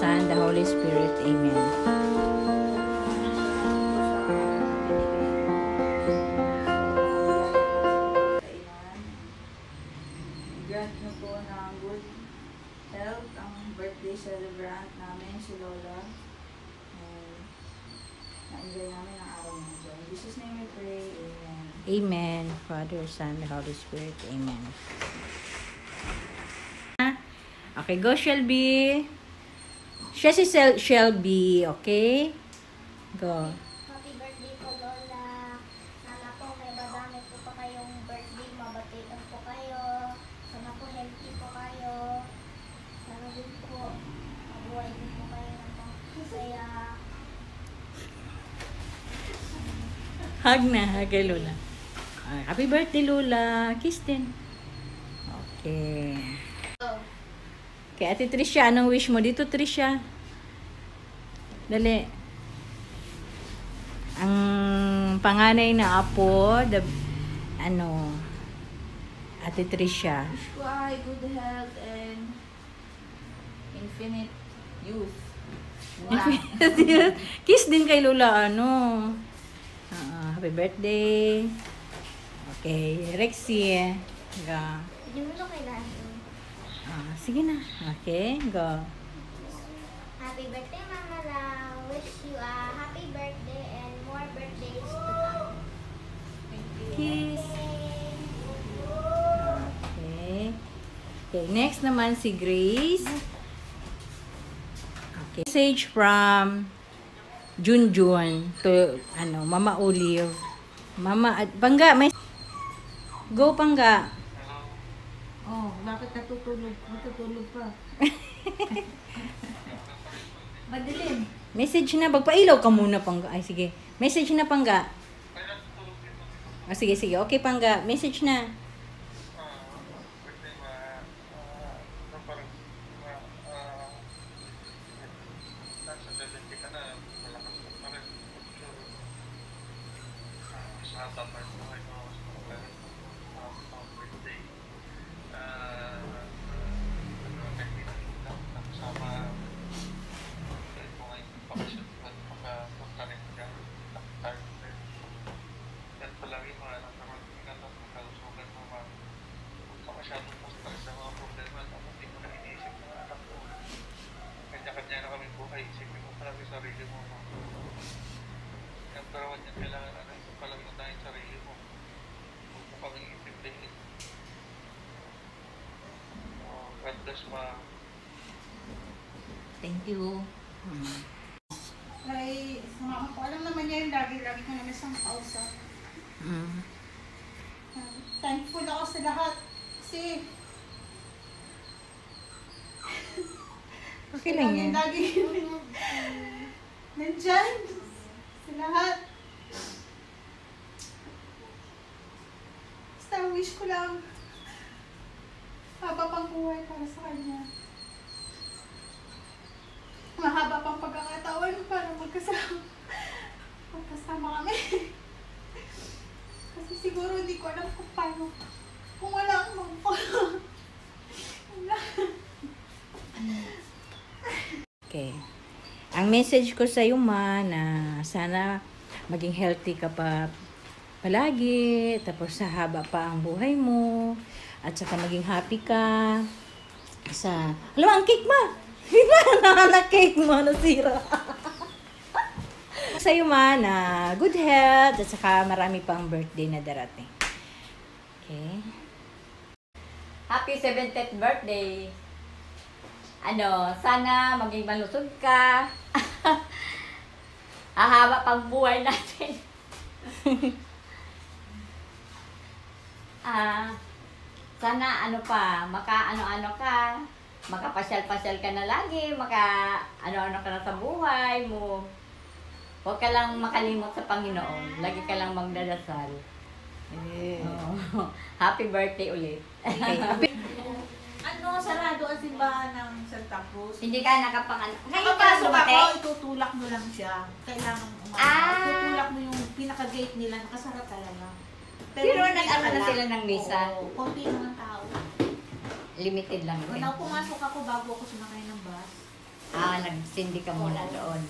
Son, the Holy Spirit. Amen. Grant nyo po ng good health ang birthday celebrant namin, si Lola. And na-enjoy namin ang araw ng Diyan. In Jesus' name we pray. Amen. Amen. Father, Son, the Holy Spirit. Amen. Okay, go Shelby. Siya si Sel- Shelby, okay? Go. Happy birthday po, Lola. Sana po may madami po pa kayong birthday. Mabatikan po kayo. Sana po healthy po kayo. Sana din po mabuhay din po kayo ng masaya. Hug na, hug kay Lola. Ah, happy birthday, Lola. Kiss din. Okay. Kay Ate Tricia, anong wish mo dito, Tricia? Dali. Ang panganay na apo, the, ano, Ate Tricia. Wish ko ay good health and infinite youth. Kiss din kay Lola, ano. Ah, happy birthday. Okay, Rexy. Go. Hindi mo lang kailangan. Ah, sige na. Okay, go. Happy birthday, Mama Lau. Wish you a happy birthday and more birthdays to come. Kiss. Okay. Okay, next naman si Grace. Okay. Message from Junjun to ano, Mama Olive. Mama, at Pangga, may Go Pangga. Oh, bakit natutulog? Natutulog pa. Madilim. Message na, magpailaw ka muna Pangga. Ay sige. Message na Pangga. Ah, sige, sige. Okay, Pangga. Message na. Yan palagi mga anak naman, ingat at magkalusugan mo ma. Huwag ka masyadong ma-stress sa mga problema at ano, hindi mo na iniisip ng anak mo. Kanya-kanya na kami buhay, isipin mo palagi sarili mo. Number one yan, kailangan ano, tayo sarili mo. Huwag mo kami iintindihin. Oh, God bless ma. Thank you. Hmm. Ay, sa mama ko, alam naman niya yung lagi-lagi ko naman siyang kausap. Mm. Ah, Thankful ako sa lahat. Kasi, Okay lang yan. lagi nandyan sa lahat. Basta wish ko lang haba pang buhay para sa kanya. Mahaba pang pagkakataon para magkasama. Magkasama kami. Kasi siguro hindi ko alam kung paano. Kung wala akong magpapala. Wala. Okay. Message ko sa iyo, ma, na sana maging healthy ka pa palagi, tapos sa haba pa ang buhay mo, at saka maging happy ka sa... Alam mo, ang cake ma! Diba? na cake mo, nasira. sa iyo, ma, na good health, at saka marami pang birthday na darating. Okay? Happy 70th birthday! Ano, sana maging malusog ka. Hahaba pang buhay natin. ah, sana ano pa, maka ano-ano ka, makapasyal-pasyal ka na lagi, maka ano-ano ka na sa buhay mo. Huwag ka lang makalimot sa Panginoon. Lagi ka lang magdadasal. Oo. Happy birthday ulit. Okay. Sarado ang simbahan ng Santa Cruz. Hindi ka nakapangan. Ngayon ka dumating? ako, itutulak mo lang siya. Kailangan umano. Ah. Itutulak mo yung pinaka-gate nila, nakasara talaga. Pero hindi nag-ano na sila ng misa? Oo, konti lang ang tao. Limited lang din. Nung pumasok ako bago ako sumakay ng bus, Ah, nagsindi ka muna doon.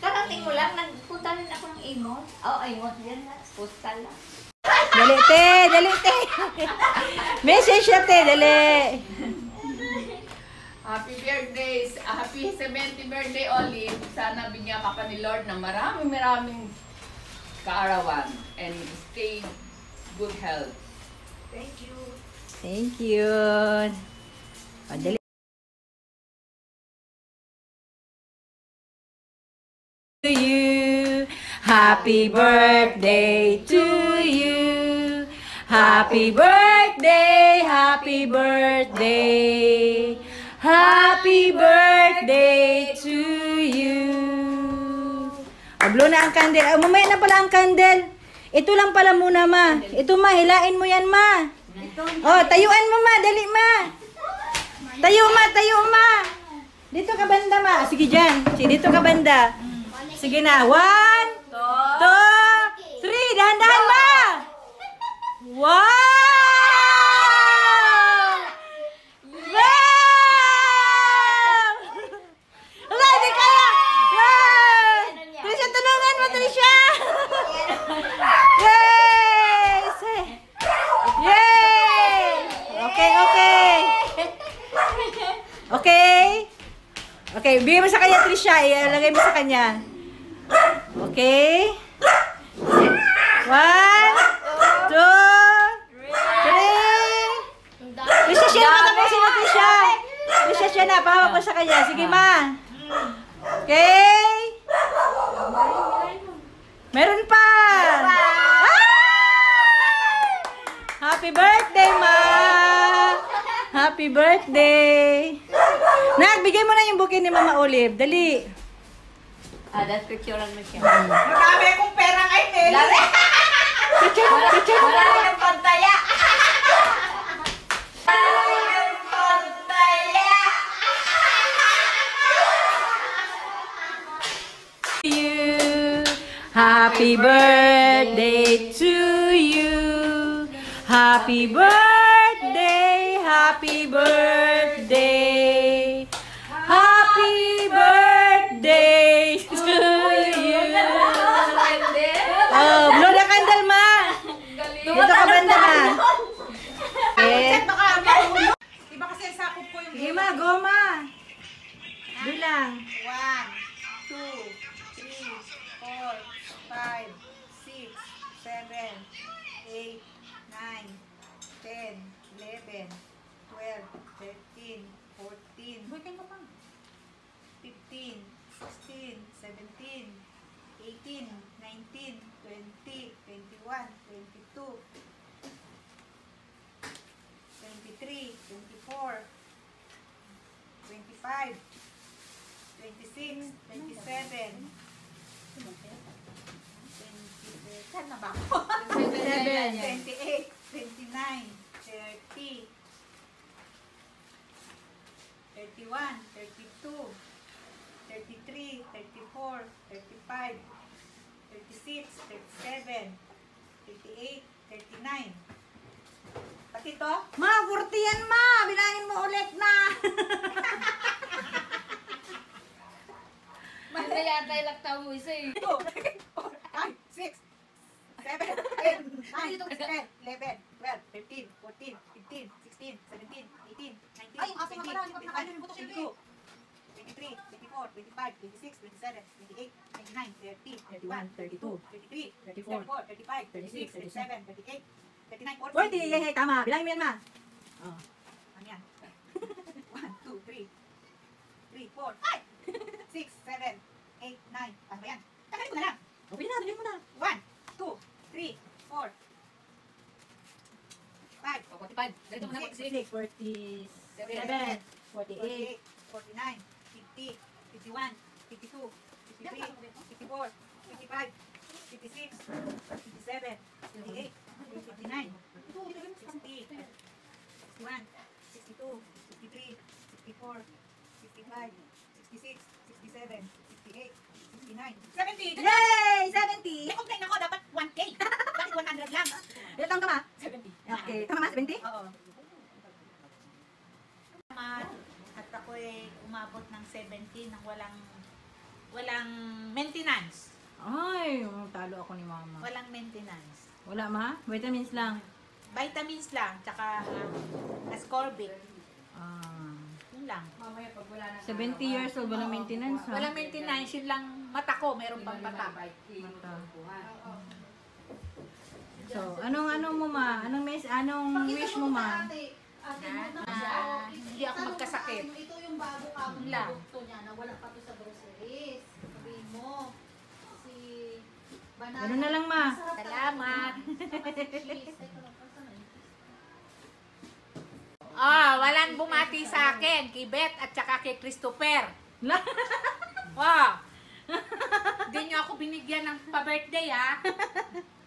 Karating mo lang, nagpunta rin ako ng Imos. Oo, oh, Imos yan na. Postal lang. Dali, te! Dali, te! Message siya, te! Dali! Happy birthdays! Happy 70th birthday, Olive. Sana bigyan ka pa ni Lord ng maraming maraming kaarawan and stay good health. Thank you. Thank you. O, dali. To you. Happy birthday to you. Happy birthday, happy birthday. Happy birthday to you. O, blow na ang candle. Oh, mamaya na pala ang candle. Ito lang pala muna, ma. Ito, ma. Hilain mo yan, ma. Oh, tayuan mo, ma. Dali, ma. Tayo, ma. Tayo, ma. Dito ka banda, ma. Sige, dyan. Sige, dito ka banda. Sige na. One, two, three. Dahan-dahan, ma. Wow! Wow! Wala, di kaya. Wow! Trisha, tulungan mo, Trisha. Yay! Say- Yay! Okay, okay. Okay? Okay, bigay mo sa kanya, Trisha. Ilalagay mo sa kanya. Okay? One, two, three. Trisha, siya na matapusin mo, Trisha. Trisha, siya na. Pahawak mo sa kanya. Sige, ma. Okay? Meron pa! Ah! Happy birthday, ma! Happy birthday! Nak, bigay mo na yung bouquet ni Mama Olive. Dali. Ah, that's picturean mo siya. Marami akong pera kay Nelly. Picture, picture. Wala yung pantaya. Wala yung pantaya. you. Happy birthday to you. Happy birthday, happy birthday. Happy birthday to you. Oh, blow the candle, ma. Dito ka banda, ma. Okay. Di ba kasi sakop ko yung Sige, ma, go, ma. Bilang. One, two, three, four, five, six, seven, eight, nine, ten, eleven, twelve, thirteen, fourteen, fifteen, sixteen, seventeen, eighteen, nineteen, twenty, twenty-one, twenty-two, 25, 26, 27, 27 na ba ako? 27, 28, 29, 30, 31, 32, 33, 34, 35, 36, 37, 38, 39, Pati to? Ma, 40 yan, ma. Bilangin mo ulit na. Manda yata yung laktaw mo isa eh. 2, 4, 5, 6, 7, 8, 9, 10, 11, 12, 13, 14, 15, 16, 17, 18, 19, Ay, aso nga pala, hindi pa 20, pinakain yung buto siya, 22, 23, 24, 25, 26, 27, 28, 29, 30, 31, 32, 33, 34, 35, 36, 37, 38, 39, 40. 40, yay, yay, tama. Bilangin mo yan, ma. Oh. Ano yan? 1, 2, 3, 3, 4, 5, 6, 7, 8, 9. Ano ba yan? Tagalin ko na lang. Okay na, bilangin mo na. 1, 2, 3, 4, 5, 45. Ganito mo na mag 6, 47, 48, 48, 49, 50, 51, 70! Yay! 70! I-complain ako, dapat 1K. Bakit 100 lang? Ilan taong ka, ma? 70. Okay. Tama, ma? 70? Oo. At ako'y umabot umabot ng 70 nang walang walang maintenance. Ay, oh, talo ako ni mama. Walang maintenance. Wala ma? Vitamins lang. Vitamins lang, tsaka uh, ascorbic. Ah, Yun lang. Mamaya pag wala na 70 years old, walang maintenance ha? Walang maintenance, yun lang mata ko, meron pang mata. Mata. So, anong ano mo ma? Anong mes anong wish mo ma? Na, na hindi ako magkasakit. Ito yung bago ka Yun lang. produkto niya na wala pa to sa groceries. Sabihin mo, si banana. Ganun na lang ma. Salamat. Ah, walang bumati sa akin, kay Beth at saka kay Christopher. Ah. Hindi niyo ako binigyan ng pa-birthday, ha?